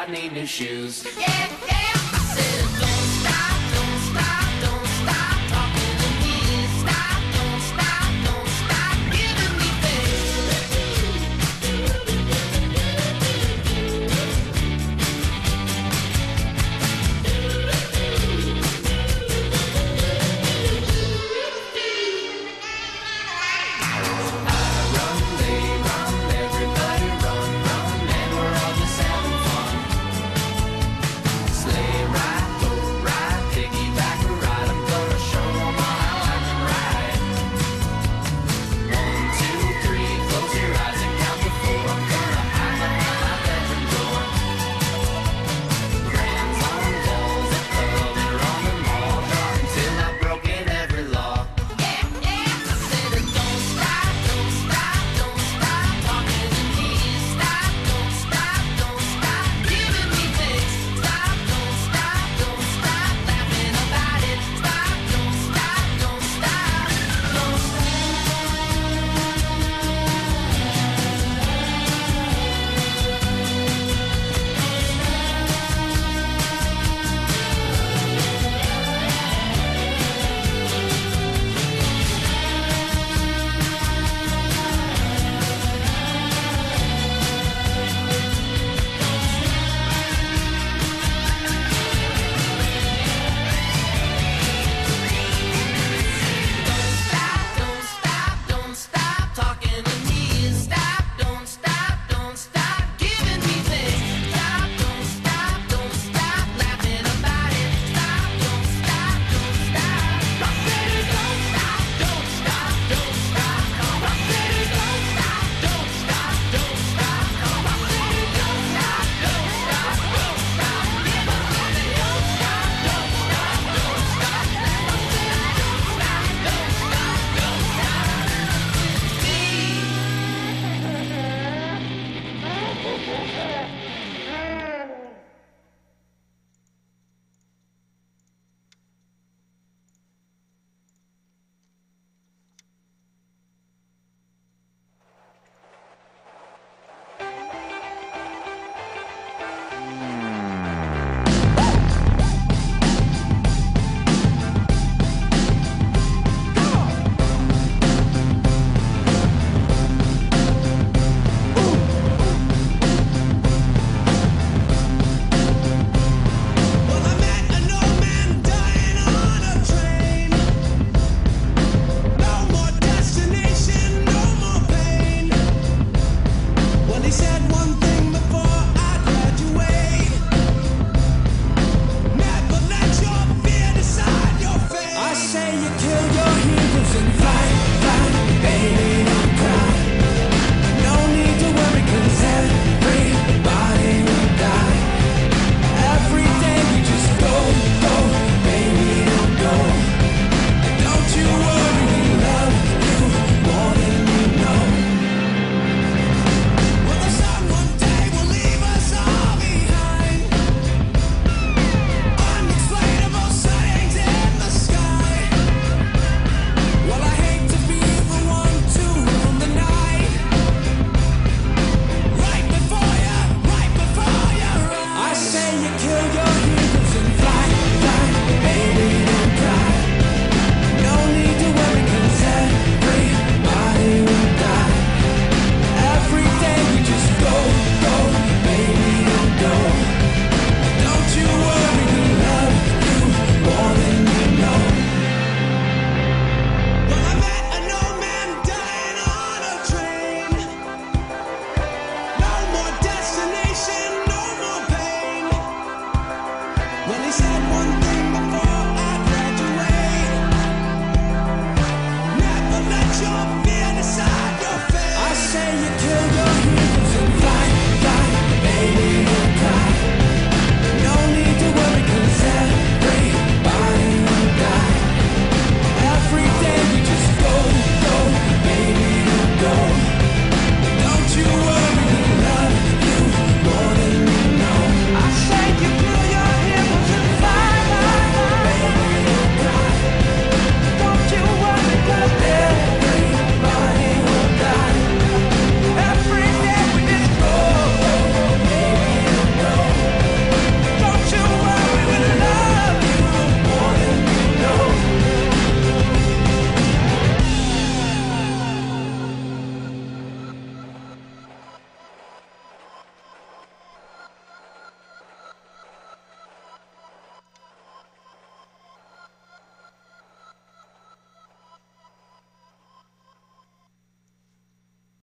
I need new shoes. Yeah. When he said one thing